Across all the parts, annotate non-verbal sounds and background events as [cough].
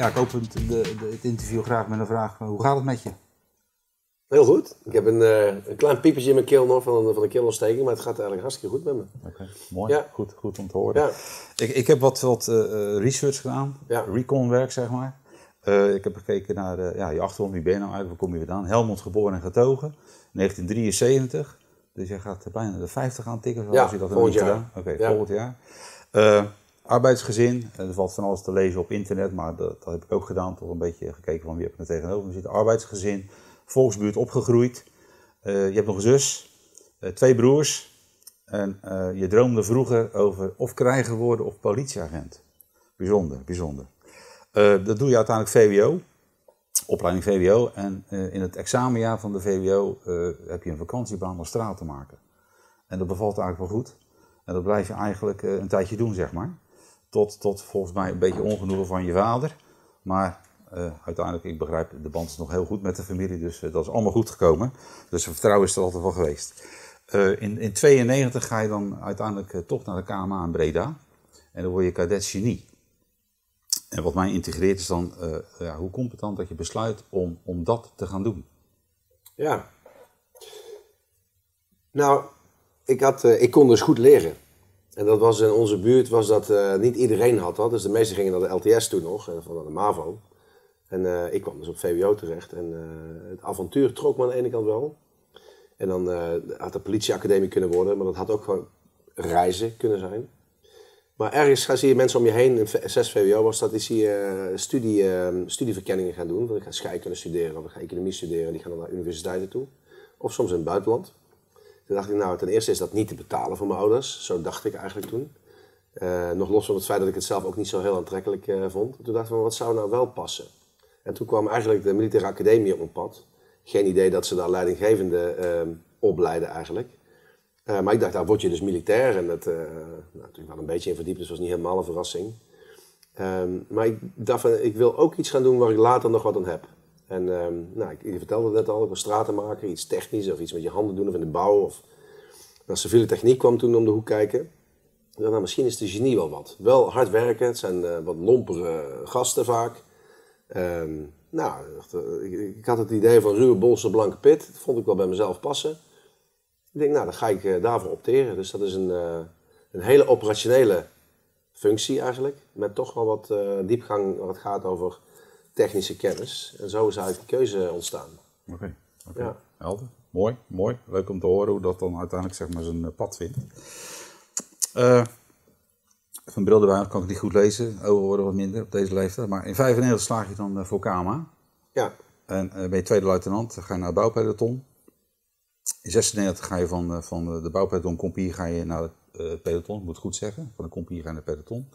ja, ik open het, de, de, het interview graag met een vraag. Hoe gaat het met je? Heel goed. Ik heb een, uh, een klein piepertje in mijn keel nog van, van een keelontsteking, maar het gaat eigenlijk hartstikke goed met me. Oké, mooi. Ja. Goed, goed om te horen. Ja. Ik, ik heb wat, wat eh, research gedaan, Ja. reconwerk zeg maar. Eh, ik heb gekeken naar eh, ja, je achtergrond, wie ben je nou eigenlijk, waar kom je vandaan? Helmond geboren en getogen, 1973. Dus jij gaat bijna de 50 aan tikken, zoals Ja, je dat gedaan. Oké, Ja. volgend jaar. Arbeidsgezin, Eh, er valt van alles te lezen op internet, maar dat, dat heb ik ook gedaan. Toch een beetje gekeken van wie heb ik er tegenover me zitten. Arbeidsgezin, volksbuurt opgegroeid. Eh, je hebt nog een zus, eh, twee broers. En je droomde vroeger over of krijger worden of politieagent. Bijzonder, bijzonder. Dat doe je uiteindelijk VWO, opleiding VWO. En in het examenjaar van de VWO heb je een vakantiebaan om straat te maken. En dat bevalt eigenlijk wel goed. En dat blijf je eigenlijk een tijdje doen, zeg maar. Tot, tot volgens mij een beetje ongenoegen van je vader. Maar eh, uiteindelijk, ik begrijp, de band is nog heel goed met de familie. Dus eh, dat is allemaal goed gekomen. Dus vertrouwen is er altijd wel geweest. Eh, in, in 92 ga je dan uiteindelijk toch naar de KMA in Breda. En dan word je cadet genie. En wat mij integreert is dan, ja, hoe komt het dan dat je besluit om, om dat te gaan doen? Ja. Nou, ik, had, ik kon dus goed leren. En dat was in onze buurt, was dat, eh, niet iedereen had dat. Dus de meesten gingen naar de LTS toen nog, en van naar de MAVO. En eh, ik kwam dus op VWO terecht. En eh, het avontuur trok me aan de ene kant wel. En dan eh, had de politieacademie kunnen worden, maar dat had ook gewoon reizen kunnen zijn. Maar ergens ga, zie je mensen om je heen, in v- 6 VWO was dat, zie je eh, studie, eh, studieverkenningen gaan doen. Dan gaan scheikunde studeren of gaan economie studeren, die gaan dan naar universiteiten toe. Of soms in het buitenland. Toen dacht ik, nou, ten eerste is dat niet te betalen voor mijn ouders. Zo dacht ik eigenlijk toen. Eh, nog los van het feit dat ik het zelf ook niet zo heel aantrekkelijk eh, vond. Toen dacht ik, van, wat zou nou wel passen? En toen kwam eigenlijk de militaire academie op mijn pad. Geen idee dat ze daar leidinggevende eh, opleiden eigenlijk. Maar ik dacht, daar word je dus militair. En dat, nou, natuurlijk wel een beetje in verdiept, dus was niet helemaal een verrassing. Ehm, maar ik dacht, van, ik wil ook iets gaan doen waar ik later nog wat aan heb. En ehm, nou, ik, je vertelde net al, ik was stratenmaker, iets technisch of iets met je handen doen of in de bouw. Of, nou, civiele techniek kwam toen om de hoek kijken. Nou, misschien is de genie wel wat. Wel hard werken, het zijn eh, wat lompere gasten vaak. Ehm, nou, eh, ik, ik had het idee van ruwe bolse blanke pit. Dat vond ik wel bij mezelf passen. Ik denk, nou, dan ga ik eh, daarvoor opteren. Dus dat is een, eh, een hele operationele functie eigenlijk. Met toch wel wat eh, diepgang het gaat over technische kennis. En zo is eigenlijk die keuze ontstaan. Oké, oké. Ja. helder. Mooi, mooi. Leuk om te horen hoe dat dan uiteindelijk zeg maar zijn eh, pad vindt. Eh van bril erbij kan ik niet goed lezen. Ogen worden wat minder op deze leeftijd. Maar in 95 slaag je dan eh, voor KMA. Ja, En ben je tweede luitenant, ga je naar het bouwpeloton. In 96 ga je van, van de bouwpeloton compie ga je naar het peloton, ik moet het goed zeggen. Van de compie ga je naar het peloton.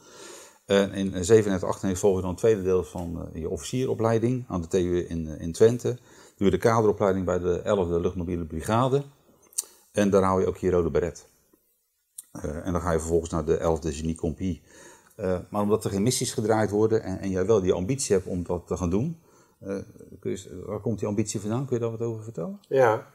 In eh, 97, 98 volg je dan het tweede deel van eh, je officieropleiding aan de TU in, eh, in Twente. Doe je de kaderopleiding bij de 11e Luchtmobiele Brigade. En daar hou je ook je rode beret. En dan ga je vervolgens naar de 11e Genie Compie. Maar omdat er geen missies gedraaid worden en, en jij wel die ambitie hebt om dat te gaan doen, eens- waar komt die ambitie vandaan? Kun je daar wat over vertellen? ja.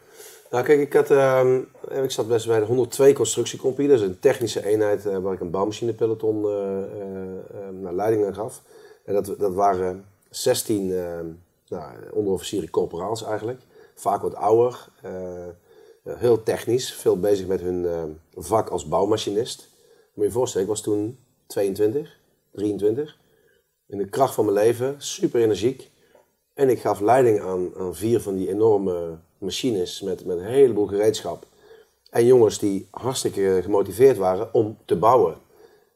Nou kijk, ik, had, ehm, ik zat best bij de 102 constructiecompie. Dat is een technische eenheid eh, waar ik een bouwmachinepeloton eh, eh, eh, naar leiding gaf. En dat, dat waren 16 eh, nou, onderofficieren corporaals eigenlijk. Vaak wat ouder. eh, heel technisch. Veel bezig met hun eh, vak als bouwmachinist. Moet je je voorstellen, ik was toen 22, 23. In de kracht van mijn leven. Super energiek. En ik gaf leiding aan, aan vier van die enorme machines met, met een heleboel gereedschap. En jongens die hartstikke gemotiveerd waren om te bouwen.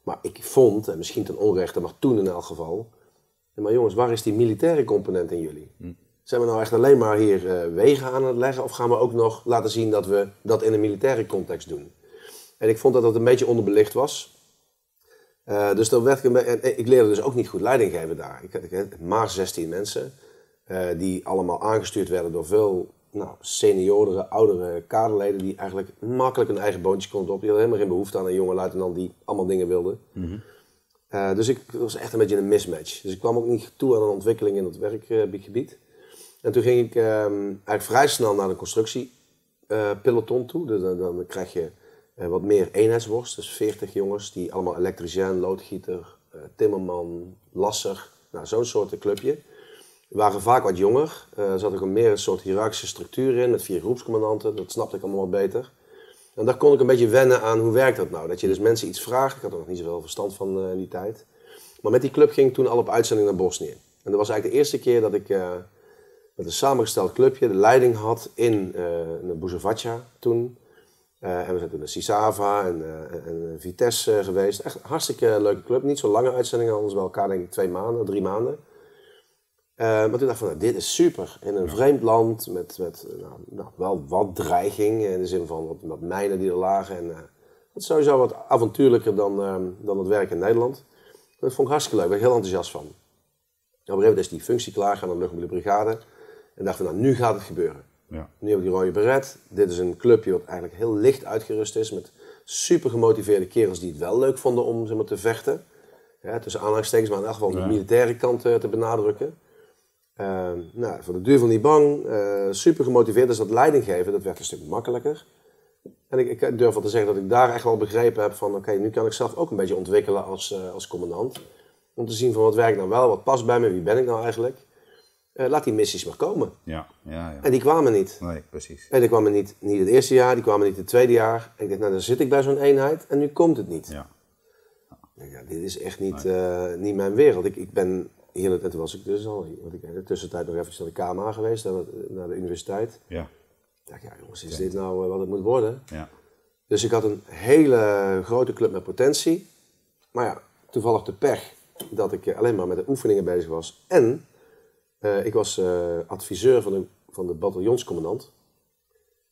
Maar ik vond, en misschien ten onrechte, maar toen in elk geval. Maar jongens, waar is die militaire component in jullie? Zijn we nou echt alleen maar hier eh, wegen aan het leggen? Of gaan we ook nog laten zien dat we dat in een militaire context doen? En ik vond dat dat een beetje onderbelicht was. Eh, dus dan werd ik, en ik leerde dus ook niet goed leiding geven daar. Ik had, ik had maar 16 mensen, eh, die allemaal aangestuurd werden door veel nou, oudere kaderleden, die eigenlijk makkelijk een eigen boontje konden op. Die hadden helemaal geen behoefte aan een jonge luitenant die allemaal dingen wilde. Eh, dus ik was echt een beetje een mismatch. Dus ik kwam ook niet toe aan een ontwikkeling in het werkgebied. En toen ging ik ehm, eigenlijk vrij snel naar de constructiepeloton toe. Dus dan, dan krijg je eh, wat meer eenheidsworst. Dus 40 jongens die allemaal elektricien, loodgieter, eh, timmerman, lasser, Nou, zo'n soort clubje. We waren vaak wat jonger. Eh, er zat ook een meer een soort hiërarchische structuur in, met vier groepscommandanten. Dat snapte ik allemaal wat beter. En daar kon ik een beetje wennen aan hoe werkt dat nou. Dat je dus mensen iets vraagt. Ik had er nog niet zoveel verstand van uh, in die tijd. Maar met die club ging ik toen al op uitzending naar Bosnië. En dat was eigenlijk de eerste keer dat ik uh, met een samengesteld clubje de leiding had in, uh, Buzovaca toen. en we zijn toen naar Sisava en, en Vitesse geweest. Echt een hartstikke leuke club. Niet zo lange uitzendingen, anders bij elkaar denk ik twee maanden, drie maanden. Uh, maar toen dacht ik van, nou, dit is super. In een vreemd land met, met nou, nou, wel wat dreiging. In de zin van wat, wat mijnen die er lagen. En uh, dat is sowieso wat avontuurlijker dan, uh, dan het werk in Nederland. Dat vond ik hartstikke leuk. Daar ben ik heel enthousiast van. En op een gegeven moment is die functie klaar gaan aan de luchtmobiele brigade. En dacht van, nou, nu gaat het gebeuren. Ja. Nu heb ik die rode beret. Dit is een clubje wat eigenlijk heel licht uitgerust is. Met super gemotiveerde kerels die het wel leuk vonden om zeg maar, te vechten. Ja, tussen aanhalingstekens, maar in elk geval de militaire kant te benadrukken. Uh, nou, voor de duur van niet bang, uh, super gemotiveerd. Dus dat leiding geven, dat werd een stuk makkelijker. En ik, ik durf wel te zeggen dat ik daar echt wel begrepen heb van... oké, nu kan ik zelf ook een beetje ontwikkelen als, uh, als commandant. Om te zien van wat werkt nou wel, wat past bij me, wie ben ik nou eigenlijk. Uh, laat die missies maar komen. Ja, ja, ja. En die kwamen niet. Nee, precies. En die kwamen niet, niet het eerste jaar, die kwamen niet het tweede jaar. En ik dacht, nou dan zit ik bij zo'n eenheid en nu komt het niet. Ja. Ja, dit is echt niet, nee. niet mijn wereld. Ik, ik ben hier, en toen was ik dus al, want ik in de tussentijd nog even naar de KMA geweest, naar de universiteit. Ja. Ik dacht, ja jongens, is dit nou eh, wat het moet worden? Ja. Dus ik had een hele grote club met potentie. Maar ja, toevallig de pech dat ik eh, alleen maar met de oefeningen bezig was. En uh, ik was uh, adviseur van de, van de bataljonscommandant.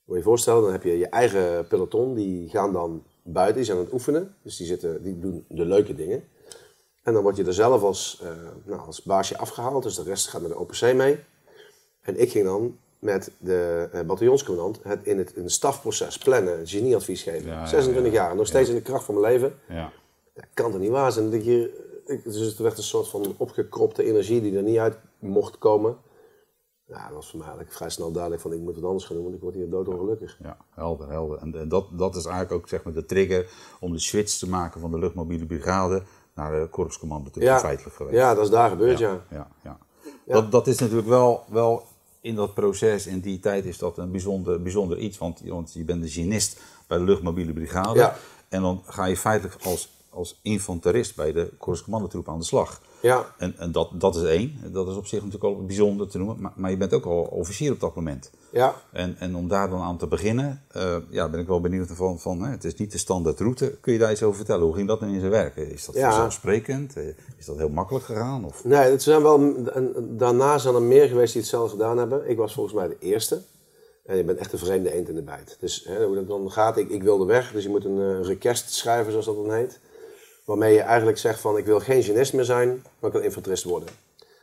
Moet je je voorstellen, dan heb je je eigen peloton, die gaan dan buiten, die zijn aan het oefenen. Dus die, zitten, die doen de leuke dingen. En dan word je er zelf als, uh, nou, als baasje afgehaald, dus de rest gaat met de OPC mee. En ik ging dan met de uh, bataljonscommandant het in het een stafproces plannen, een genieadvies geven. Ja, 26 ja, jaar, nog steeds in de kracht van mijn leven. Ja. Dat kan er niet waar zijn. Dat je, dus het werd een soort van opgekropte energie die er niet uit mocht komen. Ja, dat was voor mij eigenlijk vrij snel duidelijk van ik moet wat anders gaan doen, want ik word hier doodongelukkig. Ja, helder, helder. En, dat, dat is eigenlijk ook zeg maar, de trigger om de switch te maken van de luchtmobiele brigade naar de korpscommando ja. feitelijk geweest. Ja, dat is daar gebeurd, ja. ja. ja, Dat, dat is natuurlijk wel, wel in dat proces, in die tijd is dat een bijzonder, bijzonder iets. Want, want je bent de genist bij de luchtmobiele brigade. En dan ga je feitelijk als, als infanterist bij de korpscommandotroep aan de slag. Ja. En, en dat, dat is één. Dat is op zich natuurlijk al bijzonder te noemen. Maar, maar je bent ook al officier op dat moment. Ja. En, en om daar dan aan te beginnen, uh, ja, ben ik wel benieuwd van, van hè, het is niet de standaard route. Kun je daar iets over vertellen? Hoe ging dat nu in zijn werk? Is dat ja. vanzelfsprekend? Eh, is dat heel makkelijk gegaan? Of? Nee, het zijn wel, daarna zijn er meer geweest die het zelf gedaan hebben. Ik was volgens mij de eerste. En je bent echt een vreemde eend in de bijt. Dus hè, hoe dat dan gaat, ik, ik wilde weg. Dus je moet een uh, request schrijven, zoals dat dan heet. Waarmee je eigenlijk zegt van ik wil geen genist meer zijn, maar ik wil infanterist worden.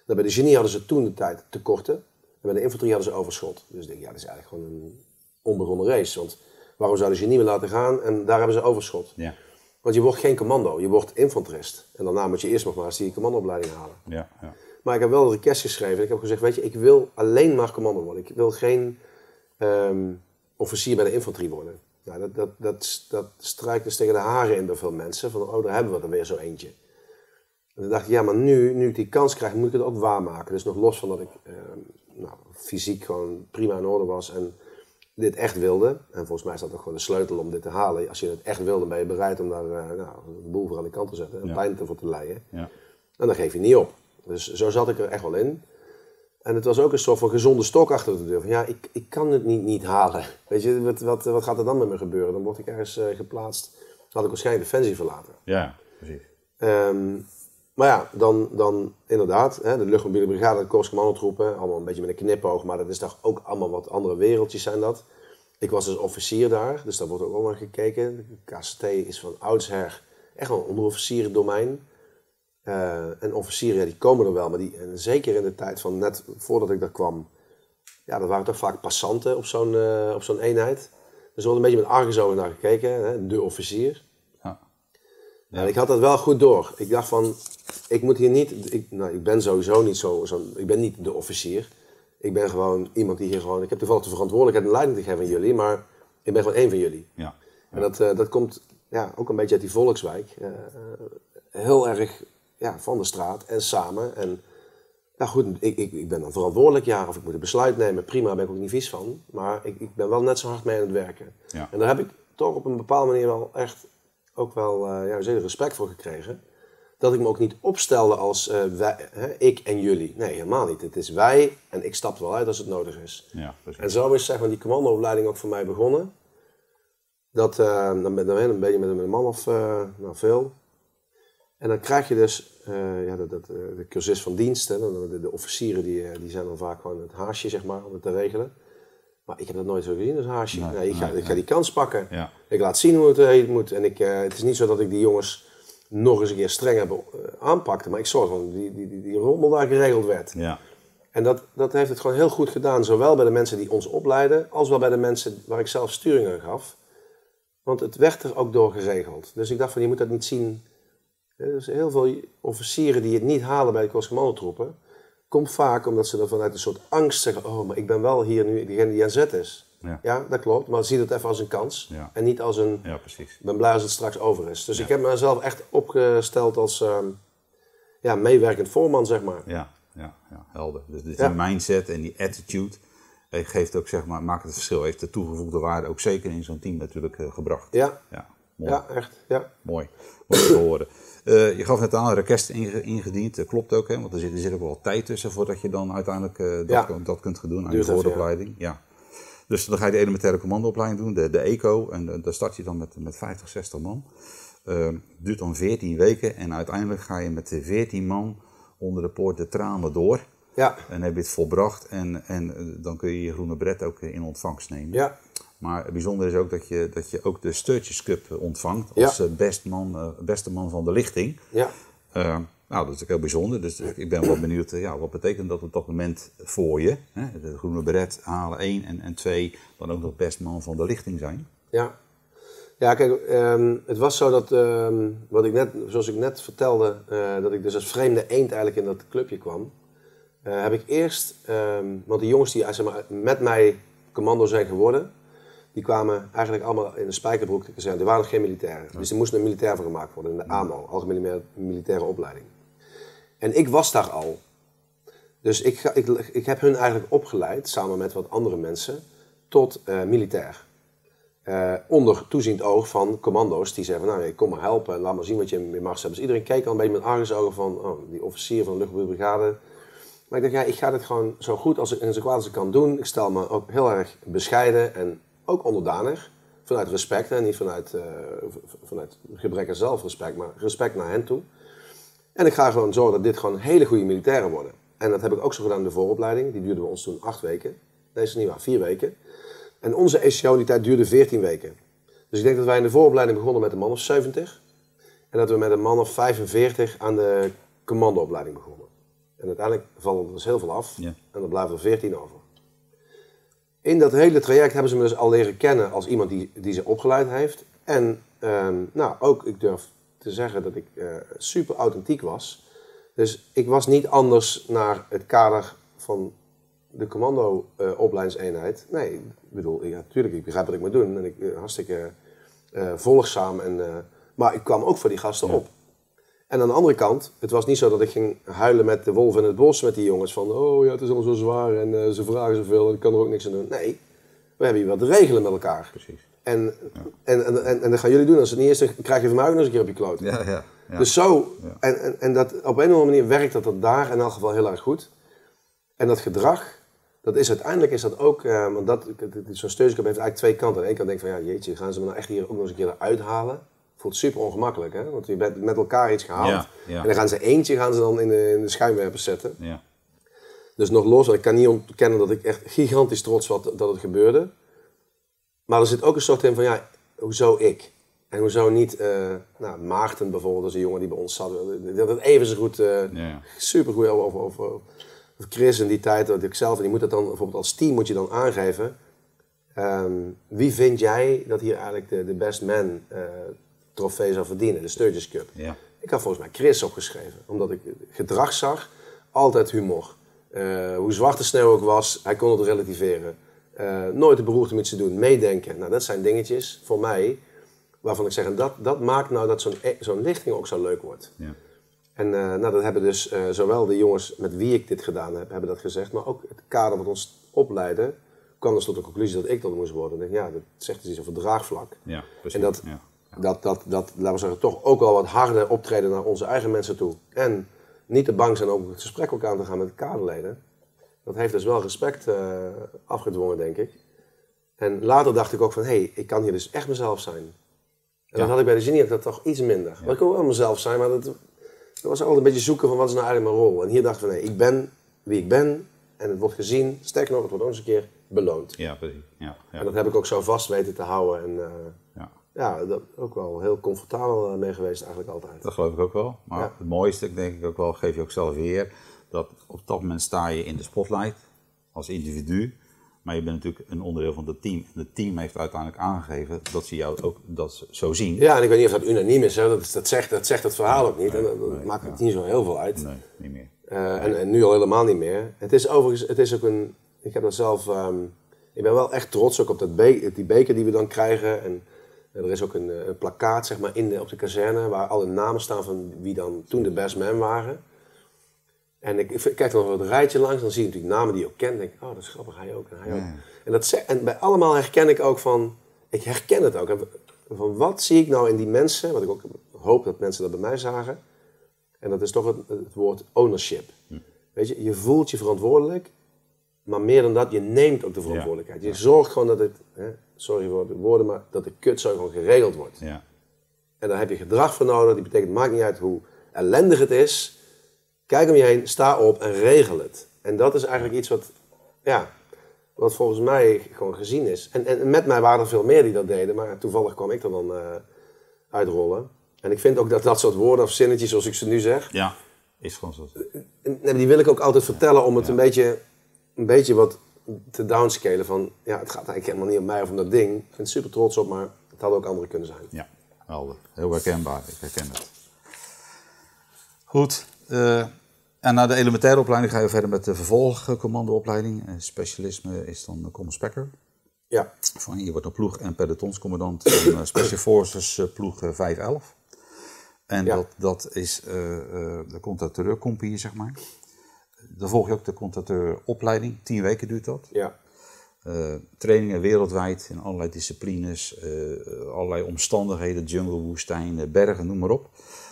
Dan bij de genie hadden ze toen de tijd tekorten. En bij de infanterie hadden ze overschot. Dus ik denk, ja, dat is eigenlijk gewoon een onbegonnen race. Want waarom zou de genie meer laten gaan? En daar hebben ze overschot. Ja. Want je wordt geen commando, je wordt infanterist. En daarna moet je eerst nog maar eens die commandoopleiding halen. Ja, ja. Maar ik heb wel een request geschreven. Ik heb gezegd, weet je, ik wil alleen maar commando worden. Ik wil geen um, officier bij de infanterie worden. Nou, dat, dat, dat, dat strijkt dus tegen de haren in bij veel mensen. Van, oh, daar hebben we er weer zo eentje. En toen dacht ik, ja, maar nu, nu ik die kans krijg, moet ik het ook waarmaken. Dus nog los van dat ik eh, nou, fysiek gewoon prima in orde was en dit echt wilde. En volgens mij is dat ook gewoon de sleutel om dit te halen. Als je het echt wilde, ben je bereid om daar uh, nou, een boel voor aan de kant te zetten en ja. pijn ervoor te leiden. Ja. En dan geef je niet op. Dus zo zat ik er echt wel in. En het was ook een soort van gezonde stok achter de deur. Van, ja, ik, ik kan het niet, niet halen. Weet je, wat, wat, wat gaat er dan met me gebeuren? Dan word ik ergens uh, geplaatst. Dan had ik waarschijnlijk Defensie verlaten. Ja, precies. Um, maar ja, dan, dan inderdaad, hè, de luchtmobiele brigade, de korpscommandotroepen, allemaal een beetje met een knipoog, maar dat is toch ook allemaal wat andere wereldjes zijn dat. Ik was dus officier daar, dus daar wordt ook naar gekeken. De KCT is van oudsher echt wel een onderofficierendomein. Uh, en officieren, ja, die komen er wel, maar die, en zeker in de tijd van net voordat ik daar kwam, ja, dat waren toch vaak passanten op zo'n uh, op zo'n eenheid. Dus er wordt een beetje met argusogen naar gekeken, hè, de officier. Ja. En ik had dat wel goed door. Ik dacht van, ik moet hier niet, ik, nou, ik ben sowieso niet zo, zo, ik ben niet de officier. Ik ben gewoon iemand die hier gewoon, ik heb toevallig de verantwoordelijkheid en leiding te geven aan jullie, maar ik ben gewoon één van jullie. Ja. ja. En dat, uh, dat komt ja, ook een beetje uit die volkswijk. heel erg ja, van de straat en samen. En Nou goed, ik, ik, ik ben dan verantwoordelijk, ja, of ik moet een besluit nemen. Prima, daar ben ik ook niet vies van. Maar ik, ik ben wel net zo hard mee aan het werken. Ja. En daar heb ik toch op een bepaalde manier wel echt ook wel eh ja, zeker respect voor gekregen. Dat ik me ook niet opstelde als eh, wij, hè, ik en jullie. Nee, helemaal niet. Het is wij en ik stap er wel uit als het nodig is. Ja. En zo is zeg maar, die commandoopleiding ook voor mij begonnen. Dat, eh, dan, ben, dan ben je met een man of uh, nou, veel. En dan krijg je dus uh, ja, dat, dat, de cursus van dienst. Hè. De, de, officieren die, die zijn dan vaak gewoon het haasje zeg maar, om het te regelen. Maar ik heb dat nooit zo gezien als haasje. Nee, nee, ik, ga, nee, ik ga die kans pakken. Ja. Ik laat zien hoe het moet. En ik, het is niet zo dat ik die jongens nog eens een keer streng heb aanpakte. Maar ik zorg dat die, die, die, die rommel daar geregeld werd. Ja. En dat, dat heeft het gewoon heel goed gedaan. Zowel bij de mensen die ons opleiden, als wel bij de mensen waar ik zelf sturing aan gaf. Want het werd er ook door geregeld. Dus ik dacht van, je moet dat niet zien. Er zijn heel veel officieren die het niet halen bij de Kostcommandotroepen. Komt vaak omdat ze er vanuit een soort angst zeggen... oh, maar ik ben wel hier nu degene die aan zet is. Ja. ja, dat klopt. Maar zie het even als een kans. Ja. En niet als een... ja, precies. Ik ben blij als het straks over is. Dus ik heb mezelf echt opgesteld als uh, ja, meewerkend voorman, zeg maar. Ja, ja, ja helder. Dus, dus die mindset en die attitude eh, geeft ook, zeg maar, maakt het verschil. Heeft de toegevoegde waarde ook zeker in zo'n team natuurlijk eh, gebracht. Ja, Ja, mooi. ja echt. Ja. Mooi. Mooi te horen. Eh, je gaf net aan, request inge- ingediend. Dat klopt ook, hè? want er zit, er zit ook wel tijd tussen voordat je dan uiteindelijk eh, dat, Ja. kan- dat kunt gaan doen aan je Duurt vooropleiding. Ja. Dus dan ga je de elementaire commandoopleiding doen, de, de ECO. En eh, daar start je dan met, met 50, 60 man. Duurt dan 14 weken en uiteindelijk ga je met de 14 man onder de poort de tranen door. Ja. En heb je het volbracht en, en dan kun je je groene bret ook in ontvangst nemen. Ja. Maar het bijzondere is ook dat je, dat je ook de Sturges Cup eh, ontvangt Ja. als eh, best man, eh, beste man van de lichting. Ja. Eh, nou, dat is ook heel bijzonder. Dus ik ben wel benieuwd, eh, ja, wat betekent dat op dat moment voor je? Hè? De groene beret halen één en, en twee, dan ook nog best man van de lichting zijn. Ja. Ja, kijk, ehm, het was zo dat, ehm, wat ik net, zoals ik net vertelde, eh, dat ik dus als vreemde eend eigenlijk in dat clubje kwam. eh, heb ik eerst, ehm, want de jongens die eh, zeg maar, met mij commando zijn geworden, die kwamen eigenlijk allemaal in een spijkerbroek te. Er waren nog geen militairen. Dus er moest een militair voor gemaakt worden in de AMO, Algemene Militaire Opleiding. En ik was daar al. Dus ik, ga, ik, ik heb hun eigenlijk opgeleid, samen met wat andere mensen, tot eh, militair. Eh, onder toeziend oog van commando's die zeggen van, nou, kom maar helpen en laat maar zien wat je in macht hebt. Dus iedereen keek al een beetje met argusogen van, oh, die officier van de luchtbrigade. Maar ik dacht, ja, ik ga dit gewoon zo goed als ik, en zo kwaad als ik kan doen. Ik stel me ook heel erg bescheiden en ook onderdanig. Vanuit respect, hè, niet vanuit, v- vanuit gebrek aan zelfrespect, maar respect naar hen toe. En ik ga gewoon zorgen dat dit gewoon hele goede militairen worden. En dat heb ik ook zo gedaan in de vooropleiding. Die duurde bij ons toen acht weken. Nee, is niet waar, vier weken. En onze ECO die tijd duurde 14 weken. Dus ik denk dat wij in de vooropleiding begonnen met een man of 70. En dat we met een man of 45 aan de commandoopleiding begonnen. En uiteindelijk vallen er dus heel veel af. Ja. En dan blijven er 14 over. In dat hele traject hebben ze me dus al leren kennen als iemand die, die ze opgeleid heeft. En ehm, nou, ook, ik durf te zeggen dat ik eh, super authentiek was. Dus ik was niet anders naar het kader van de commando-opleidingseenheid. nee, ik bedoel, ja, natuurlijk, ik begrijp wat ik moet doen. En ik ben hartstikke eh, volgzaam. En, eh, maar ik kwam ook voor die gasten op. En aan de andere kant, het was niet zo dat ik ging huilen met de wolf in het bos met die jongens. Van, oh ja, het is allemaal zo zwaar en eh, ze vragen zoveel en ik kan er ook niks aan doen. Nee, we hebben hier wat te regelen met elkaar. Precies. En, en, en, en, en dat gaan jullie doen. Als het niet is, dan krijg je van mij ook nog eens een keer op je kloot. Ja, ja. ja. Dus zo, en, en, en dat, op een of andere manier werkt dat, dat daar in elk geval heel erg goed. En dat gedrag, dat is uiteindelijk is dat ook, eh, want dat, zo'n steunskap heeft eigenlijk twee kanten. Aan de ene kant denk ik van, ja jeetje, gaan ze me nou echt hier ook nog eens een keer eruit halen? Voelt super ongemakkelijk, hè? Want je bent met elkaar iets gehaald. Ja, ja. En dan gaan ze eentje gaan ze dan in de, in de schijnwerpers zetten. ja. Dus nog los, ik kan niet ontkennen dat ik echt gigantisch trots was dat het gebeurde. Maar er zit ook een soort in van, ja, hoezo ik? En hoezo niet, eh nou, Maarten bijvoorbeeld, dat is een jongen die bij ons zat. Had het even zo goed, Ja. supergoed over, over, over, over Chris in die tijd, dat ik zelf. En die moet dat dan, bijvoorbeeld als team moet je dan aangeven. ehm, wie vind jij dat hier eigenlijk de, de best man eh, trofee zou verdienen, de Sturgis Cup? ja. Ik had volgens mij Chris opgeschreven, omdat ik gedrag zag, altijd humor. Eh, hoe zwart de sneeuw ook was, hij kon het relativeren. Eh, nooit de beroerte met ze doen, meedenken. Nou, dat zijn dingetjes voor mij waarvan ik zeg, en dat, dat maakt nou dat zo'n e- zo'n lichting ook zo leuk wordt. ja. En eh, nou, dat hebben dus zowel de jongens met wie ik dit gedaan heb, hebben dat gezegd, maar ook het kader wat ons opleidde, kwam dus tot de conclusie dat ik dat moest worden. En ik ja, dat zegt dus iets over draagvlak. Ja, precies. En dat- ja. Dat, dat, dat, laten we zeggen, toch ook wel wat harder optreden naar onze eigen mensen toe. En niet te bang zijn om het gesprek ook aan te gaan met de kaderleden. Dat heeft dus wel respect eh, afgedwongen, denk ik. En later dacht ik ook van, hé, hey, ik kan hier dus echt mezelf zijn. En Ja. dat had ik bij de genie dat toch iets minder. Maar ik kon wel mezelf zijn, maar dat, dat was altijd een beetje zoeken van wat is nou eigenlijk mijn rol. En hier dacht ik van, nee, ik ben wie ik ben. En het wordt gezien, sterker nog, het wordt ook eens een keer beloond. Ja, precies. Ja, ja. En dat heb ik ook zo vast weten te houden. En eh, ja. Ja, ook wel heel comfortabel eh, mee geweest eigenlijk altijd. Dat geloof ik ook wel. Maar Ja. het mooiste, denk ik ook wel, geef je ook zelf weer. Dat op dat moment sta je in de spotlight als individu. Maar je bent natuurlijk een onderdeel van het team. En het team heeft uiteindelijk aangegeven dat ze jou ook dat zo zien. Ja, en ik weet niet of dat unaniem is. Hè. Dat, dat, zegt, dat zegt het verhaal ook niet. En dat, dat maakt het niet zo heel veel uit. Nee, niet meer. Eh, en, en nu al helemaal niet meer. Het is overigens, het is ook een. Ik heb dat zelf. ehm, ik ben wel echt trots ook op dat be die beker die we dan krijgen. En er is ook een, eh, een plakkaat zeg maar, in de, op de kazerne waar alle namen staan van wie dan toen de best man waren. En ik, ik kijk dan nog het rijtje langs, dan zie je natuurlijk namen die je ook kent. En denk ik, oh, dat is grappig, hij ook en hij ook. Ja. En, dat, en bij allemaal herken ik ook van, ik herken het ook. En Van wat zie ik nou in die mensen, wat ik ook hoop dat mensen dat bij mij zagen. En dat is toch het, het woord ownership. Weet je, je voelt je verantwoordelijk, maar meer dan dat, je neemt ook de verantwoordelijkheid. Je zorgt gewoon dat het, hè, sorry voor de woorden, maar dat de kutzooi gewoon geregeld wordt. Ja. En daar heb je gedrag voor nodig. Die betekent, maakt niet uit hoe ellendig het is. Kijk om je heen, sta op en regel het. En dat is eigenlijk iets wat, ja, wat volgens mij gewoon gezien is. En, en met mij waren er veel meer die dat deden, maar toevallig kwam ik er dan eh, uitrollen. En ik vind ook dat dat soort woorden of zinnetjes, zoals ik ze nu zeg, ja, is gewoon zo. en nee, die wil ik ook altijd vertellen om het een, beetje, een beetje wat te downscalen. Van ja, het gaat eigenlijk helemaal niet om mij of om dat ding. Ik ben er super trots op, maar het had ook anderen kunnen zijn. Ja, helder. Heel herkenbaar. Ik herken het. Goed. eh, en na de elementaire opleiding ga je verder met de vervolgcommandoopleiding. Eh, specialisme is dan uh, Spekker. Ja, Van, je wordt een ploeg- en pelotonscommandant van eh, Special [coughs] Forces ploeg eh, 511. En Ja. dat, dat is eh de contracteurcompagnie, zeg maar. Dan volg je ook de contracteuropleiding. Tien weken duurt dat. ja. Eh, trainingen wereldwijd in allerlei disciplines, eh, allerlei omstandigheden, jungle, woestijn, bergen, noem maar op.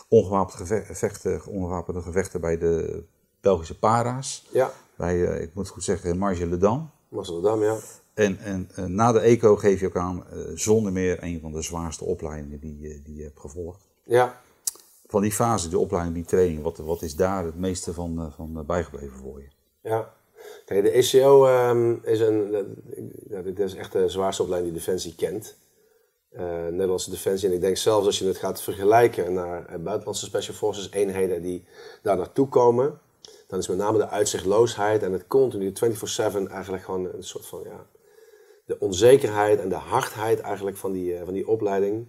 Ongewapende geve- gevechten, ongewapende gevechten bij de Belgische para's. Ja, Bij, eh, ik moet goed zeggen, Marge Le Dam. Amsterdam, ja. En, en na de ECO geef je ook aan, zonder meer een van de zwaarste opleidingen die, die je hebt gevolgd. Ja, Van die fase, die opleiding, die training, wat, wat is daar het meeste van, eh, van eh, bijgebleven voor je? ja. Kijk, de ECO ehm, is een, dat, ja, dit is echt de zwaarste opleiding die Defensie kent. Eh, Nederlandse Defensie. En ik denk zelfs als je het gaat vergelijken naar eh, buitenlandse Special Forces eenheden die daar naartoe komen, dan is met name de uitzichtloosheid en het continu 24-7 eigenlijk gewoon een soort van, ja, de onzekerheid en de hardheid eigenlijk van die, eh, van die opleiding,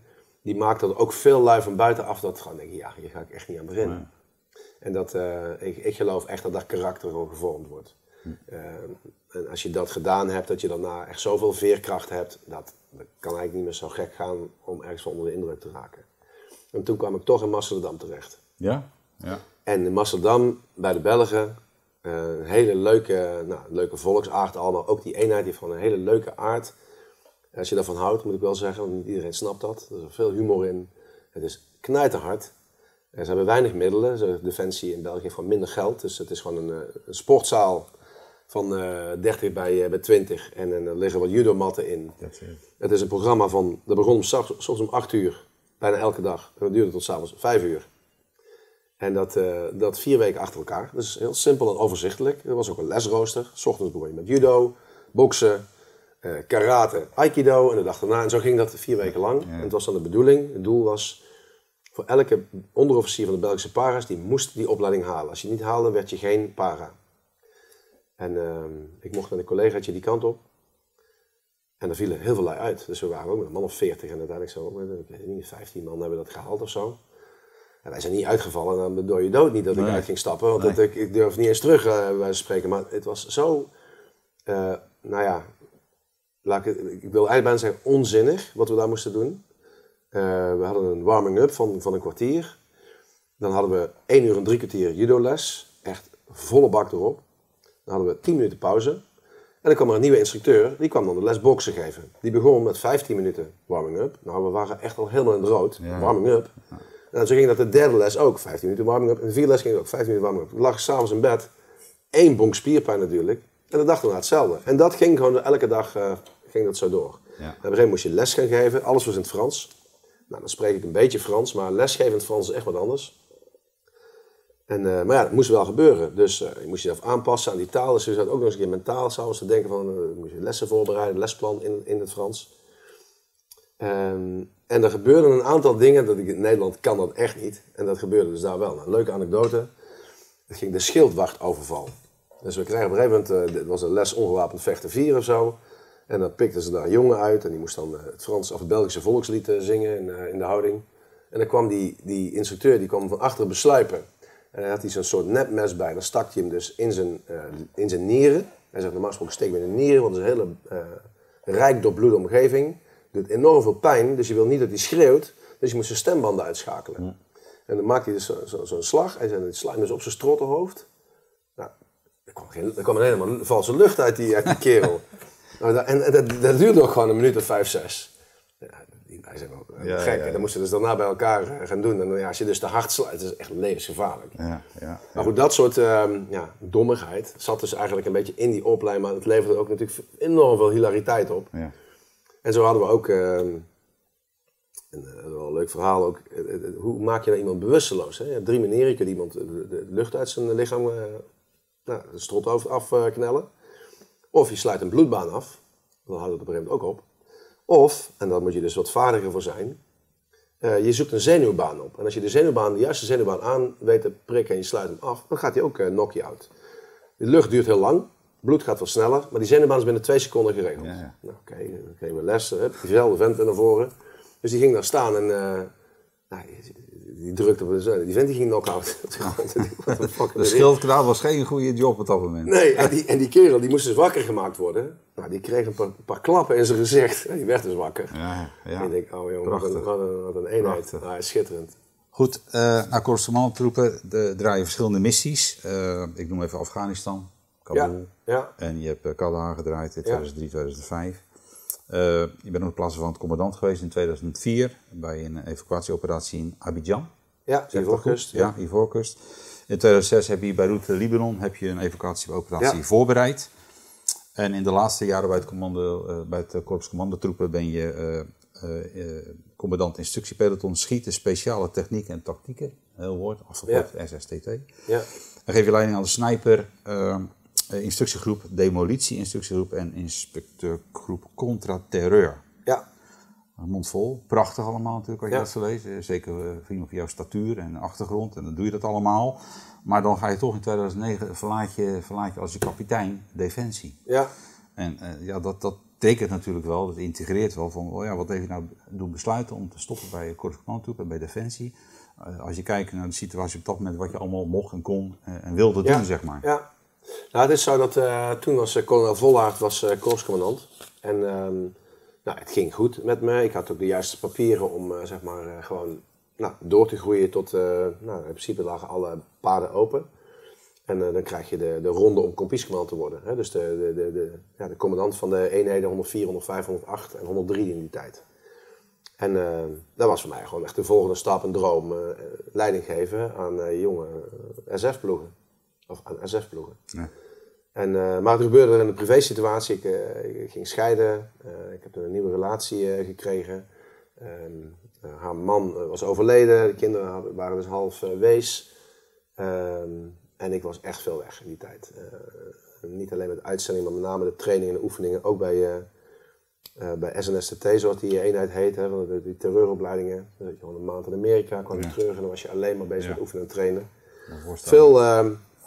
die maakt dat ook veel lui van buitenaf dat gewoon denk ja, hier ga ik echt niet aan beginnen. En dat, eh, ik, ik geloof echt dat dat karakter gewoon gevormd wordt. Eh, en als je dat gedaan hebt, dat je daarna echt zoveel veerkracht hebt, dat, dat kan eigenlijk niet meer zo gek gaan om ergens van onder de indruk te raken. En toen kwam ik toch in Amsterdam terecht. Ja? Ja. En in Amsterdam, bij de Belgen, eh, een hele leuke, nou, leuke volksaard allemaal. Ook die eenheid heeft gewoon een hele leuke aard. Als je daarvan houdt, moet ik wel zeggen, want niet iedereen snapt dat. Er is veel humor in. Het is knijterhard. En ze hebben weinig middelen. Ze, Defensie in België heeft gewoon minder geld. Dus het is gewoon een, eh, een sportzaal van eh 30 bij, eh, bij 20. En, en er liggen wat judomatten in. Eh, Het is een programma van, dat begon om, soms om 8 uur, bijna elke dag. En dat duurde tot s'avonds 5 uur. En dat, eh, dat vier weken achter elkaar. Dus heel simpel en overzichtelijk. Er was ook een lesrooster. S ochtends begon je met judo, boksen, eh, karate, aikido en de dag daarna. En zo ging dat vier weken lang. En het was dan de bedoeling, het doel was voor elke onderofficier van de Belgische para's, die moest die opleiding halen. Als je het niet haalde, werd je geen para. En ehm, ik mocht met een collegaatje die kant op. En er vielen heel veel lui uit. Dus we waren ook met een man of 40 en uiteindelijk zo, ik weet niet, 15 man hebben dat gehaald of zo. En wij zijn niet uitgevallen en dan door je dood niet dat ik uit ging stappen. Want dat, ik, ik durf niet eens terug, eh, bij spreken. Maar het was zo, eh, nou ja, laat ik, het- ik wil eigenlijk bijna zeggen onzinnig wat we daar moesten doen. Eh, we hadden een warming-up van, van een kwartier. Dan hadden we één uur en drie kwartier judo-les. Echt volle bak erop. Dan hadden we 10 minuten pauze. En dan kwam er een nieuwe instructeur, die kwam dan de les boksen geven. Die begon met 15 minuten warming-up. Nou, we waren echt al helemaal in het rood. Ja. Warming-up. En zo ging dat de derde les ook. 15 minuten warming-up. En de vierde les ging ook 15 minuten warming-up. We lag s'avonds in bed. Eén bonk spierpijn natuurlijk. En de dag daarna hetzelfde. En dat ging gewoon elke dag eh, ging dat zo door. En op een gegeven moment moest je les gaan geven. Alles was in het Frans. Nou, dan spreek ik een beetje Frans, maar lesgeven in het Frans is echt wat anders. En, eh, maar ja, het moest wel gebeuren. Dus eh, je moest jezelf aanpassen aan die taal. Dus je zat ook nog eens een keer mentaal s'avonds te denken van... moest je lessen voorbereiden, lesplan in, in het Frans. Ehm, en er gebeurden een aantal dingen, dat ik in Nederland kan dat echt niet. En dat gebeurde dus daar wel. Nou, een leuke anekdote. Het ging de schildwachtoverval. Dus we kregen op een gegeven moment, eh, dit was een les ongewapend vechten 4 of zo. En dan pikten ze daar een jongen uit en die moest dan eh, het Frans of het Belgische volkslied eh, zingen in, in de houding. En dan kwam die, die instructeur, die kwam van achteren besluipen. En hij had hij zo'n soort nepmes bij. Dan stak hij hem dus in zijn, in zijn nieren. Hij zegt normaal gesproken steek met de nieren, want het is een hele eh, rijk doorbloede omgeving. Doet enorm veel pijn, dus je wil niet dat hij schreeuwt. Dus je moet zijn stembanden uitschakelen. En dan maakt hij dus zo- zo- zo'n slag. En dan slaat hij dus op zijn strottenhoofd. Er kwam, geen, er kwam helemaal valse lucht uit die, uit die kerel. [laughs] Nou, dat- en en dat, dat duurde nog gewoon een minuut of vijf, zes. Ja, die- hij zei wel, Ja, gek. ja, En dan moesten ze dus daarna bij elkaar eh, gaan doen. En ja, als je dus te hard het is echt levensgevaarlijk. Ja, ja, Maar goed, dat soort ja, dommigheid zat dus eigenlijk een beetje in die opleiding. Maar het leverde ook natuurlijk enorm veel hilariteit op. ja. En zo hadden we ook, en, eh, is wel een leuk verhaal ook, eh, eh, eh, hoe maak je nou iemand bewusteloos? Hè? Je hebt drie manieren. Je kunt iemand de, lucht uit zijn lichaam, eh, nou, de strothoofd afknellen. Of je sluit een bloedbaan af, dan houdt het op een gegeven moment ook op. Of, en daar moet je dus wat vaardiger voor zijn, eh, je zoekt een zenuwbaan op. En als je de zenuwbaan, de juiste zenuwbaan aan weet te prikken en je sluit hem af, dan gaat hij ook eh knock je out. De lucht duurt heel lang, bloed gaat wel sneller, maar die zenuwbaan is binnen twee seconden geregeld. Ja, ja. Nou, oké, dan kregen we les, hè, diezelfde vent weer naar voren. Dus die ging daar staan en eh, nou, die, drukte op de zenuw. Die vent die ging knock-out. [laughs] [laughs] De schildknaap was geen goede job op dat moment. Nee, en die, en die kerel die moest dus wakker gemaakt worden. Nou, die kreeg een paar, een paar klappen in zijn gezicht. En [laughs] die werd dus wakker. Ja, ja. En ik denk, oh jongen, wat een, Prachtig. wat een, wat een eenheid. Ah, schitterend. Goed, eh naar correspondenttroepen de, draaien verschillende missies. Eh, ik noem even Afghanistan, Kabul. Ja, ja, En je hebt uh, Kandahar gedraaid in 2003, 2005. Eh, je bent ook plaatsen van het commandant geweest in 2004 bij een evacuatieoperatie in Abidjan. ja, Ivoorkust. Ja, Ivoorkust. In 2006 heb je bij Route Libanon heb je een evacuatieoperatie Ja. voorbereid. En in de laatste jaren bij het, commando, eh, bij het eh, Korps Commandotroepen ben je eh, eh, eh, commandant instructiepeloton schieten, speciale technieken en tactieken. Heel woord, afgekort SSTT. Ja, Dan geef je leiding aan de sniper, eh, eh, instructiegroep demolitie, instructiegroep en inspecteurgroep contra-terreur. ja, Een mond vol. Prachtig allemaal natuurlijk als je Ja. dat zo leest. Eh, Zeker eh, voor iemand van jouw statuur en achtergrond. En dan doe je dat allemaal. Maar dan ga je toch in 2009 verlaat je, verlaat je als je kapitein Defensie. ja. En eh, ja, dat, dat tekent natuurlijk wel, dat integreert wel van, oh ja, wat heeft je nou doen besluiten om te stoppen bij correspondenttroep en bij Defensie. Eh, als je kijkt naar de situatie op dat moment, wat je allemaal mocht en kon eh, en wilde Ja. doen, zeg maar. Ja. Nou, het is zo dat eh, toen was uh, kolonel Vollaert was uh, korpscommandant. En ehm, nou, het ging goed met me. Ik had ook de juiste papieren om zeg maar gewoon nou, door te groeien tot, nou, in principe lagen alle paden open. En dan krijg je de, de ronde om kompiescommandant te worden. Hè? Dus de, de, de, ja, de commandant van de eenheden 104, 105, 108 en 103 in die tijd. En dat was voor mij gewoon echt de volgende stap, een droom. eh, leiding geven aan jonge SF-ploegen. Of aan SF-ploegen. Ja. En, eh, maar het gebeurde er in een privésituatie. Ik, eh, ik ging scheiden. Eh, ik heb een nieuwe relatie gekregen. Ehm, haar man was overleden. De kinderen hadden- waren dus half wees. Ehm, en ik was echt veel weg in die tijd. Niet alleen met uitzendingen, maar met name de trainingen en de oefeningen. Ook bij, bij SNSTT, zoals die eenheid heet. Hè, van de, die terreuropleidingen. Dan zat je gewoon een maand in Amerika, kwam je Ja. terug en dan was je alleen maar bezig Ja. met oefenen en trainen. Veel,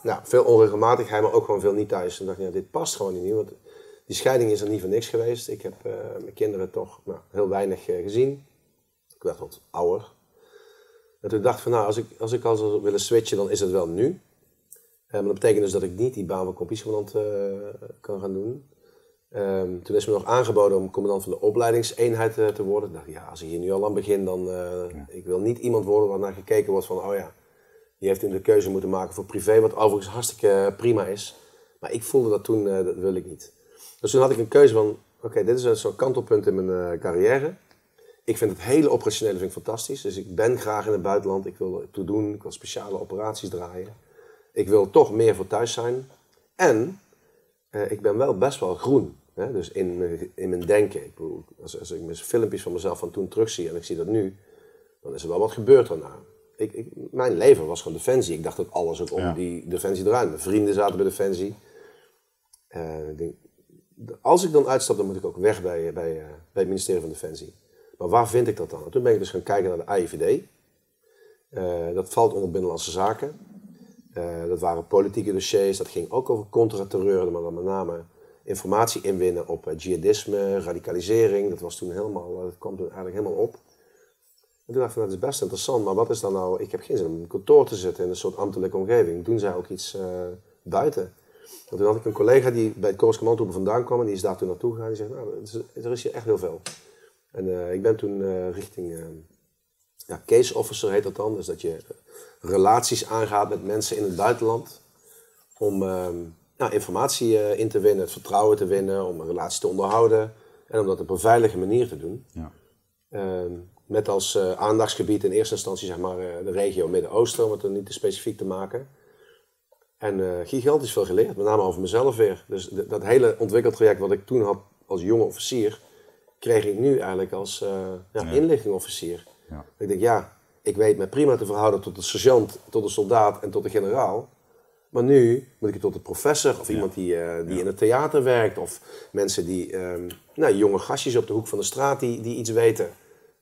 ja, veel onregelmatigheid, maar ook gewoon veel niet thuis. En dacht ik, ja, dit past gewoon niet. Want die scheiding is er niet voor niks geweest. Ik heb eh, mijn kinderen toch nou, heel weinig eh, gezien. Ik werd wat ouder. En toen dacht ik van, nou, als ik, als ik al zou willen switchen, dan is het wel nu. Eh, maar dat betekent dus dat ik niet die baan van kompiescommandant eh kan gaan doen. Ehm, toen is me nog aangeboden om commandant van de opleidingseenheid te worden. Ik dacht, ja, als ik hier nu al aan begin, dan... ik wil niet iemand worden waar naar gekeken wordt van, oh ja, Die heeft toen de keuze moeten maken voor privé, wat overigens hartstikke prima is. Maar ik voelde dat toen, dat wil ik niet. Dus toen had ik een keuze van, oké, dit is zo'n kantelpunt in mijn carrière. Ik vind het hele operationele vind fantastisch. Dus ik ben graag in het buitenland. Ik wil toe doen. Ik wil speciale operaties draaien. Ik wil toch meer voor thuis zijn. En eh, ik ben wel best wel groen. Hè? Dus in, in mijn denken. Ik bedoel, als, als ik filmpjes van mezelf van toen terugzie en ik zie dat nu, dan is er wel wat gebeurd daarna. Ik, ik, mijn leven was gewoon defensie. Ik dacht dat alles ook om die defensie draait. Mijn vrienden zaten bij defensie. Uh, ik denk, als ik dan uitstap, dan moet ik ook weg bij, bij, uh, bij het ministerie van Defensie. Maar waar vind ik dat dan? toen ben ik dus gaan kijken naar de AIVD. Uh, dat valt onder Binnenlandse Zaken. Dat waren politieke dossiers. Dat ging ook over contraterreur, maar dan met name informatie inwinnen op jihadisme, radicalisering. Dat was toen helemaal, dat kwam toen eigenlijk helemaal op. En toen dacht ik, dat is best interessant, maar wat is dan nou... Ik heb geen zin om in een kantoor te zitten in een soort ambtelijke omgeving. Doen zij ook iets buiten? En toen had ik een collega die bij het Korps vandaan kwam en die is daar toen naartoe gegaan. Die zegt, nou, er is hier echt heel veel. En uh, ik ben toen uh, richting uh, ja, case officer heet dat dan. Dus dat je relaties aangaat met mensen in het buitenland. Om nou, informatie in te winnen, het vertrouwen te winnen, om een relatie te onderhouden. En om dat op een veilige manier te doen. Ja. Ehm, met als aandachtsgebied in eerste instantie zeg maar, de regio Midden-Oosten, om het er niet te specifiek te maken. En gigantisch veel geleerd, met name over mezelf weer. Dus dat hele ontwikkeltraject wat ik toen had als jonge officier, kreeg ik nu eigenlijk als ja, inlichtingofficier. Ja. Ik denk, ja, ik weet me prima te verhouden tot de sergeant, tot de soldaat en tot de generaal. Maar nu moet ik het tot de professor of iemand die, uh, die in het theater werkt. Of mensen die, um, nou, jonge gastjes op de hoek van de straat die, die iets weten.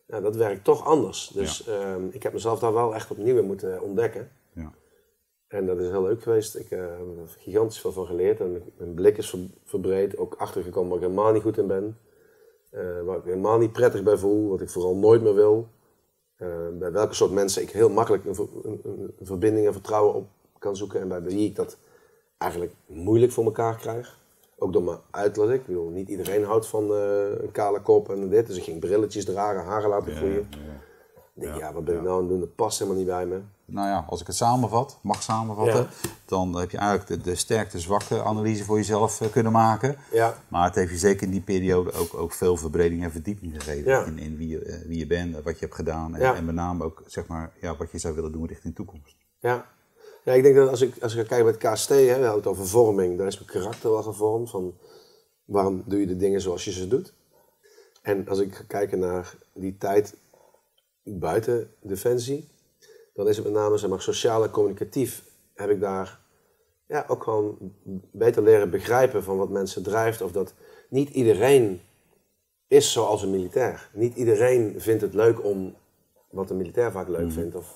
Nou, dat werkt toch anders. Dus um, ik heb mezelf daar wel echt opnieuw in moeten ontdekken. Ja. En dat is heel leuk geweest. Ik uh, heb er gigantisch veel van geleerd. En mijn blik is verbreed. Ook achtergekomen waar ik helemaal niet goed in ben. Uh, waar ik helemaal niet prettig bij voel, wat ik vooral nooit meer wil. Uh, bij welke soort mensen ik heel makkelijk een, een, een, verbinding en vertrouwen op kan zoeken. En bij wie ik dat eigenlijk moeilijk voor elkaar krijg. Ook door mijn uiterlijk. Ik bedoel, niet iedereen houdt van uh, een kale kop en dit. Dus ik ging brilletjes dragen, haren laten groeien. Ja. Ik denk, ja, wat ben ik nou aan het doen? Dat past helemaal niet bij me nou ja, als ik het samenvat, mag samenvatten, dan heb je eigenlijk de, de sterkte-zwakke analyse voor jezelf uh, kunnen maken. Ja. Maar het heeft je zeker in die periode ook, ook veel verbreding en verdieping gegeven in, in wie, je, uh, wie je bent, wat je hebt gedaan en, en, met name ook zeg maar, ja, wat je zou willen doen richting de toekomst. Ja. Ja, ik denk dat als ik, als ik kijk bij het KST, hè, we hadden het over vorming, daar is mijn karakter wel gevormd van waarom doe je de dingen zoals je ze doet. En als ik ga kijken naar die tijd buiten Defensie, dan is het met name zeg maar, sociaal en communicatief heb ik daar ja, ook gewoon beter leren begrijpen van wat mensen drijft. Of dat niet iedereen is zoals een militair. Niet iedereen vindt het leuk om wat een militair vaak leuk mhm. vindt. Of,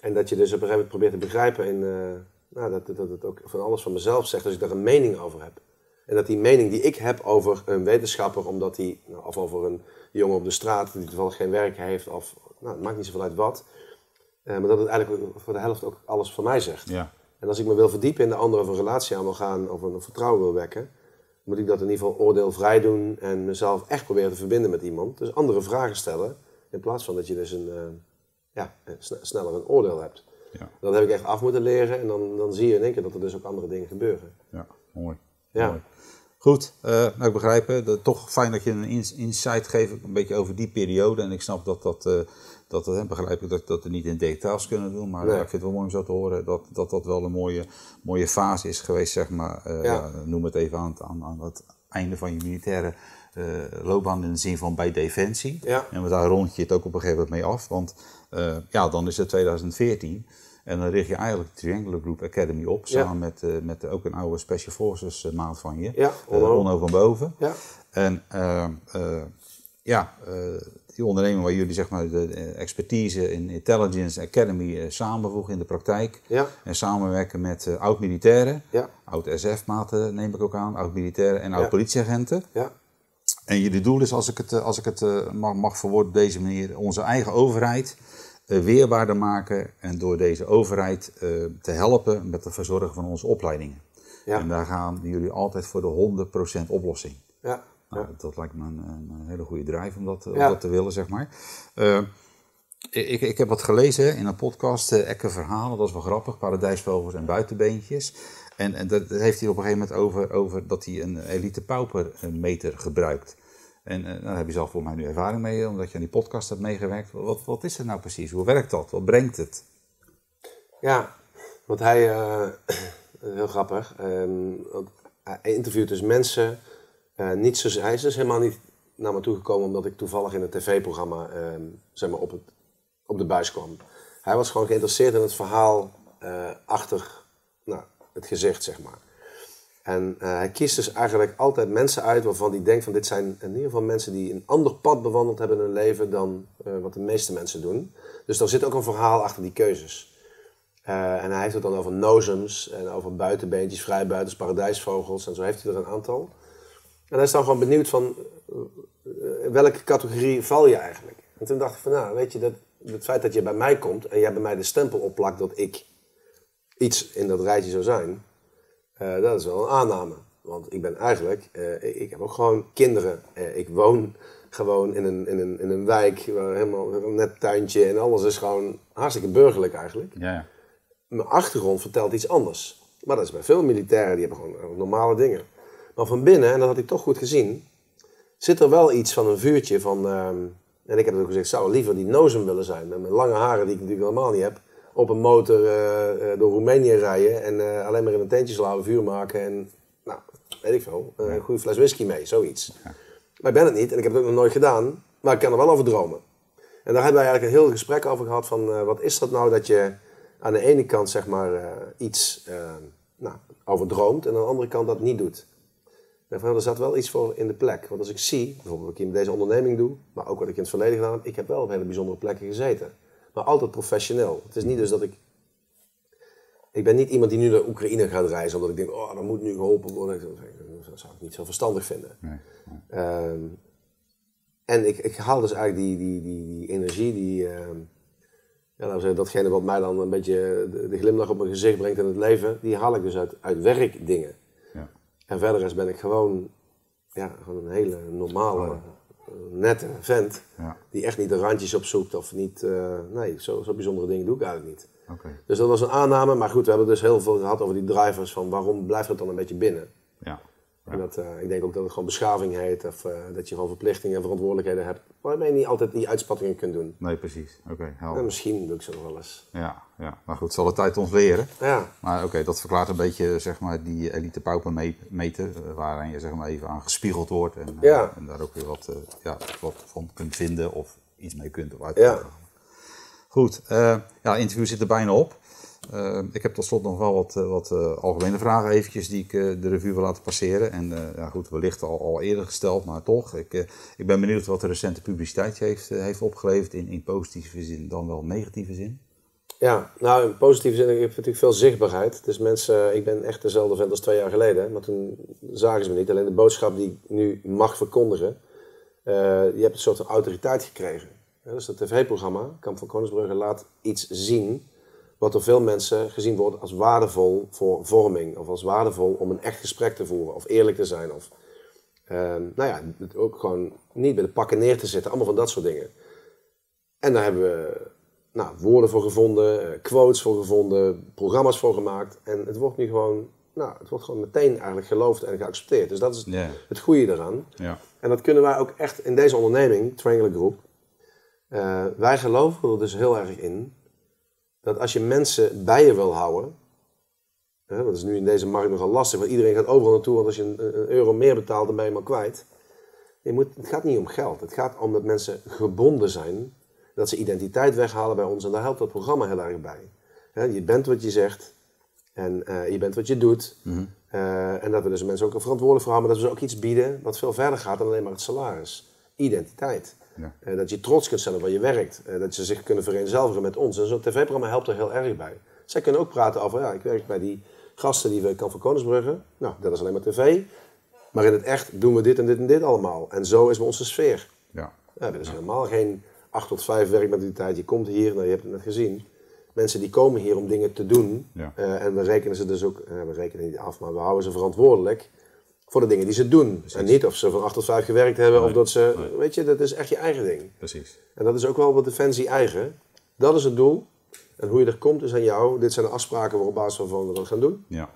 en dat je dus op een gegeven moment probeert te begrijpen in, uh, nou, dat, dat het ook van alles van mezelf zegt als ik daar een mening over heb. En dat die mening die ik heb over een wetenschapper, omdat hij, nou, of over een jongen op de straat die toevallig geen werk heeft, of nou, het maakt niet zoveel uit wat, uh, maar dat het eigenlijk voor de helft ook alles voor mij zegt. Ja. En als ik me wil verdiepen in de ander of een relatie aan wil gaan of een vertrouwen wil wekken, moet ik dat in ieder geval oordeelvrij doen en mezelf echt proberen te verbinden met iemand. Dus andere vragen stellen, in plaats van dat je dus een, uh, ja, sneller een oordeel hebt. Ja. Dat heb ik echt af moeten leren en dan, dan zie je in één keer dat er dus ook andere dingen gebeuren. Ja, mooi. Ja. Mooi. Goed, uh, nou ik begrijp het. Toch fijn dat je een insight geeft, een beetje over die periode. En ik snap dat dat dat, hè, begrijp ik dat, dat we niet in details kunnen doen, maar ik vind het wel mooi om zo te horen dat dat, dat wel een mooie, mooie fase is geweest, zeg maar. Uh, ja. noem het even aan, aan, aan het einde van je militaire loopbaan in de zin van bij Defensie. Ja. En daar rond je het ook op een gegeven moment mee af, want uh, ja, dan is het 2014. En dan richt je eigenlijk de Triangular Group Academy op, samen met, uh, met ook een oude Special Forces uh, maat van je, ja, Onno van Boven. Ja. En ja, die onderneming waar jullie zeg maar, de expertise in Intelligence Academy samenvoegen in de praktijk. Ja. En samenwerken met oud-militairen, ja. oud-SF-maten neem ik ook aan, oud-militairen en oud-politieagenten. Ja. En jullie doel is, als ik het, eh, als ik het mag, mag verwoorden op deze manier, onze eigen overheid weerbaarder maken en door deze overheid te helpen met het verzorgen van onze opleidingen. Ja. En daar gaan jullie altijd voor de 100% oplossing. Ja. Nou, dat lijkt me een, een, hele goede drijf om dat, om dat te willen, zeg maar. Uh, Ik, ik heb wat gelezen in een podcast, uh, Ekke Verhalen, dat is wel grappig, paradijsvogels en buitenbeentjes. En, en dat, heeft hij op een gegeven moment over, over dat hij een elite paupermeter gebruikt. En uh, daar heb je zelf voor mij nu ervaring mee, omdat je aan die podcast hebt meegewerkt. Wat, wat is het nou precies? Hoe werkt dat? Wat brengt het? Ja, want hij, uh, [clears throat] heel grappig, um, hij interviewt dus mensen, uh, niet zo, hij is dus helemaal niet naar me toe gekomen omdat ik toevallig in een tv-programma uh, zeg maar op, het, op de buis kwam. Hij was gewoon geïnteresseerd in het verhaal achter nou, het gezicht, zeg maar. En uh, hij kiest dus eigenlijk altijd mensen uit waarvan hij denkt van dit zijn in ieder geval mensen die een ander pad bewandeld hebben in hun leven dan wat de meeste mensen doen. Dus er zit ook een verhaal achter die keuzes. en hij heeft het dan over nozems en over buitenbeentjes, vrijbuiters, paradijsvogels en zo heeft hij er een aantal. En hij is dan gewoon benieuwd van welke categorie val je eigenlijk? En toen dacht ik van, nou, weet je, dat, het feit dat je bij mij komt en jij bij mij de stempel opplakt dat ik iets in dat rijtje zou zijn, uh, dat is wel een aanname. Want ik ben eigenlijk, uh, ik heb ook gewoon kinderen. Uh, ik woon gewoon in een, in een, in een wijk, waar helemaal een net tuintje en alles is gewoon hartstikke burgerlijk eigenlijk. Ja. Mijn achtergrond vertelt iets anders. Maar dat is bij veel militairen, die hebben gewoon normale dingen. Maar van binnen, en dat had ik toch goed gezien, zit er wel iets van een vuurtje van... Uh, en ik heb ook gezegd, zou liever die nozem willen zijn. Met mijn lange haren, die ik natuurlijk helemaal niet heb. Op een motor uh, door Roemenië rijden. En uh, alleen maar in een tentje slaan, vuur maken. En, nou, weet ik veel. Een goede fles whisky mee, zoiets. Ja. Maar ik ben het niet en ik heb het ook nog nooit gedaan. Maar ik kan er wel over dromen. En daar hebben wij eigenlijk een heel gesprek over gehad van... wat is dat nou dat je aan de ene kant zeg maar iets nou, over droomt. En aan de andere kant dat niet doet. Daarvan, er zat wel iets voor in de plek. Want als ik zie, bijvoorbeeld wat ik met deze onderneming doe, maar ook wat ik in het verleden gedaan heb, ik heb wel op hele bijzondere plekken gezeten. Maar altijd professioneel. Het is niet dus dat ik. Ik ben niet iemand die nu naar Oekraïne gaat reizen, omdat ik denk, oh, dat moet nu geholpen worden. Dat zou ik niet zo verstandig vinden. Nee, nee. Um, en ik, ik haal dus eigenlijk die, die, die, die energie, die, uh, ja, laten we zeggen, datgene wat mij dan een beetje de, de, glimlach op mijn gezicht brengt in het leven, die haal ik dus uit, uit werkdingen. En verder ben ik gewoon, ja, gewoon een hele normale, nette vent. Ja. Die echt niet de randjes opzoekt of niet. Uh, nee, zo, zo bijzondere dingen doe ik eigenlijk niet. Okay. Dus dat was een aanname. Maar goed, we hebben dus heel veel gehad over die drivers. Van waarom blijft het dan een beetje binnen? Ja. En dat, uh, ik denk ook dat het gewoon beschaving heet. Of uh, dat je gewoon verplichtingen en verantwoordelijkheden hebt. Waarmee je niet altijd die uitspattingen kunt doen. Nee, precies. Oké, okay, misschien doe ik ze nog wel eens. Ja, ja. maar goed, zal de tijd ons leren. Ja. Maar oké, dat verklaart een beetje zeg maar, die elite paupermeter. Uh, waarin je zeg maar, even aan gespiegeld wordt. En, ja. en daar ook weer wat, ja, wat van kunt vinden of iets mee kunt of uit ja. Goed, ja, interview zit er bijna op. Uh, ik heb tot slot nog wel wat, wat uh, algemene vragen eventjes die ik de revue wil laten passeren. En ja, goed, wellicht al, al eerder gesteld, maar toch. Ik, ik ben benieuwd wat de recente publiciteit heeft, heeft opgeleverd in, positieve zin dan wel negatieve zin. Ja, nou in positieve zin heb je natuurlijk veel zichtbaarheid. Dus mensen, ik ben echt dezelfde vent als twee jaar geleden. Maar toen zagen ze me niet. Alleen de boodschap die ik nu mag verkondigen, je hebt een soort autoriteit gekregen. Ja, dus dat tv-programma, Kamp van Koningsbrugge, laat iets zien wat door veel mensen gezien wordt als waardevol voor vorming. Of als waardevol om een echt gesprek te voeren. Of eerlijk te zijn. Of uh, nou ja, ook gewoon niet bij de pakken neer te zitten. Allemaal van dat soort dingen. En daar hebben we nou, woorden voor gevonden, uh, quotes voor gevonden, programma's voor gemaakt. En het wordt nu gewoon, nou, het wordt gewoon meteen eigenlijk geloofd en geaccepteerd. Dus dat is yeah. het goede eraan. Ja. En dat kunnen wij ook echt in deze onderneming, Triangle Group. Uh, wij geloven er dus heel erg in dat als je mensen bij je wil houden, hè, dat is nu in deze markt nogal lastig, want iedereen gaat overal naartoe, want als je een, een euro meer betaalt, dan ben je maar kwijt. Je moet, het gaat niet om geld, het gaat om dat mensen gebonden zijn, dat ze identiteit weghalen bij ons en daar helpt dat programma heel erg bij. Hè, je bent wat je zegt en uh, je bent wat je doet. Mm -hmm. uh, en dat we dus mensen ook verantwoordelijk voor houden, maar dat we ze ook iets bieden wat veel verder gaat dan alleen maar het salaris. Identiteit. Ja. Uh, dat je trots kunt zijn op waar je werkt. Uh, dat ze zich kunnen vereenzelvigen met ons. En zo'n tv-programma helpt er heel erg bij. Zij kunnen ook praten over, ja, ik werk bij die gasten die we kan van Koningsbrugge. Nou, dat is alleen maar tv. Maar in het echt doen we dit en dit en dit allemaal. En zo is onze sfeer. Ja. Ja, er is helemaal geen 8 tot 5 werkmentaliteit. Je komt hier, nou, je hebt het net gezien. Mensen die komen hier om dingen te doen. Ja. Uh, en we rekenen ze dus ook, we rekenen niet af, maar we houden ze verantwoordelijk voor de dingen die ze doen. En niet of ze van 8 tot 5 gewerkt hebben of dat ze, weet je, dat is echt je eigen ding. Precies. En dat is ook wel wat Defensie eigen. Dat is het doel. En hoe je er komt is aan jou. Dit zijn de afspraken waarop basis waarvan we dat gaan doen. Ja.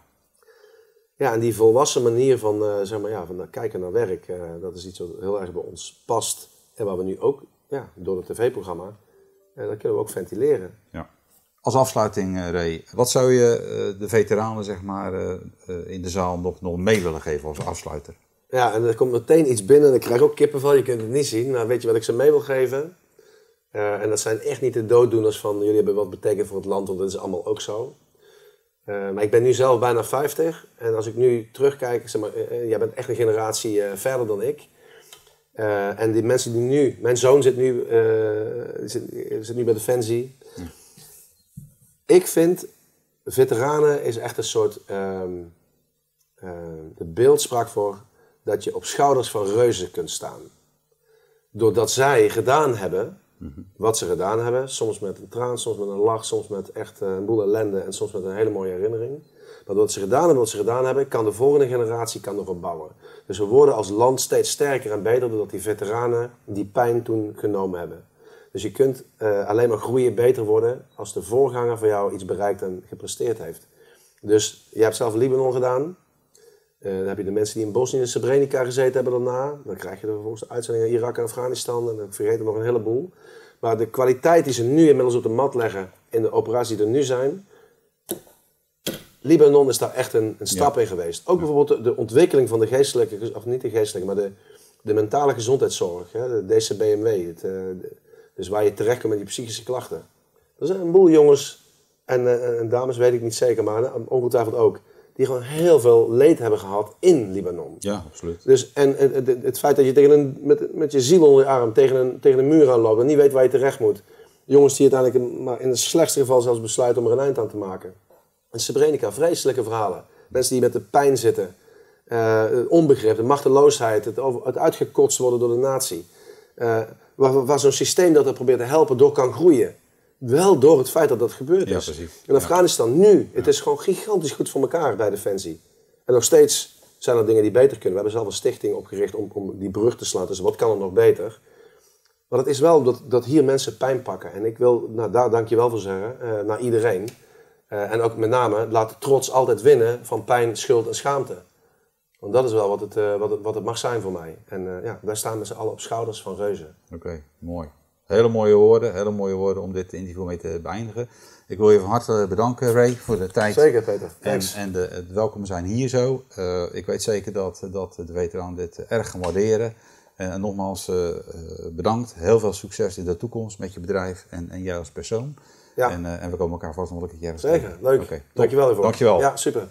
Ja, en die volwassen manier van, eh, zeg maar, ja, van kijken naar werk, eh, dat is iets wat heel erg bij ons past. En waar we nu ook, ja, door het tv-programma, eh, dat kunnen we ook ventileren. ja. Als afsluiting, eh, Ray, wat zou je eh, de veteranen zeg maar, eh, in de zaal nog, nog mee willen geven als afsluiter? Ja, en er komt meteen iets binnen en ik krijg ook kippenvel, je kunt het niet zien. Maar weet je wat ik ze mee wil geven? En dat zijn echt niet de dooddoeners van jullie hebben wat betekend voor het land, want dat is allemaal ook zo. Maar ik ben nu zelf bijna 50 en als ik nu terugkijk, zeg maar, jij bent echt een generatie verder dan ik. En die mensen die nu, mijn zoon zit nu, zit, zit nu bij Defensie. Ik vind, veteranen is echt een soort, ehm, eh, de beeldspraak voor dat je op schouders van reuzen kunt staan. Doordat zij gedaan hebben wat ze gedaan hebben, soms met een traan, soms met een lach, soms met echt eh, een boel ellende en soms met een hele mooie herinnering. Maar doordat ze gedaan hebben wat ze gedaan hebben, kan de volgende generatie kan erop bouwen. Dus we worden als land steeds sterker en beter doordat die veteranen die pijn toen genomen hebben. Dus je kunt eh, alleen maar groeien, beter worden als de voorganger van jou iets bereikt en gepresteerd heeft. Dus je hebt zelf Libanon gedaan. Eh, dan heb je de mensen die in Bosnië en Srebrenica gezeten hebben daarna. Dan krijg je er vervolgens de uitzendingen in Irak en Afghanistan. En dan vergeet er nog een heleboel. Maar de kwaliteit die ze nu inmiddels op de mat leggen in de operaties die er nu zijn. Libanon is daar echt een, een stap in geweest. Ook bijvoorbeeld de, de ontwikkeling van de geestelijke, of niet de geestelijke, maar de, de mentale gezondheidszorg. Hè, de DCBMW. Het, eh, de- dus waar je terecht komt met die psychische klachten. Er zijn een boel jongens en, eh, en dames, weet ik niet zeker, maar eh, ongetwijfeld ook. Die gewoon heel veel leed hebben gehad in Libanon. Ja, absoluut. Dus, en het, feit dat je tegen een, met, met je ziel onder je arm tegen een, tegen een muur aanloopt en niet weet waar je terecht moet. Jongens die uiteindelijk maar in het slechtste geval zelfs besluiten om er een eind aan te maken. En Srebrenica, vreselijke verhalen. Mensen die met de pijn zitten, eh, het onbegrip, de machteloosheid, het, over, het uitgekotst worden door de natie. Waar waar zo'n systeem dat er probeert te helpen door kan groeien. Wel door het feit dat dat gebeurd is. In Afghanistan nu, het is gewoon gigantisch goed voor elkaar bij Defensie. En nog steeds zijn er dingen die beter kunnen. We hebben zelf een stichting opgericht om, om die brug te slaan. Dus wat kan er nog beter? Maar het is wel dat, dat hier mensen pijn pakken. En ik wil nou, daar dank je wel voor zeggen, eh, naar iedereen. Eh, en ook met name, laat trots altijd winnen van pijn, schuld en schaamte. Want dat is wel wat het, eh, wat het, wat het mag zijn voor mij. En eh, ja, wij staan met z'n allen op schouders van reuzen. Oké, mooi. Hele mooie woorden, hele mooie woorden om dit interview mee te beëindigen. Ik wil je van harte bedanken, Ray, voor de tijd. Zeker, Peter. En, Thanks. en de, het welkom zijn hier zo. Eh, ik weet zeker dat, dat de veteranen dit erg gaan waarderen. En, en nogmaals bedankt. Heel veel succes in de toekomst met je bedrijf en, en jij als persoon. Ja. En, en we komen elkaar vast nog een ergens Zeker, leuk. Top. Dankjewel ervoor. Dankjewel. Ja, super.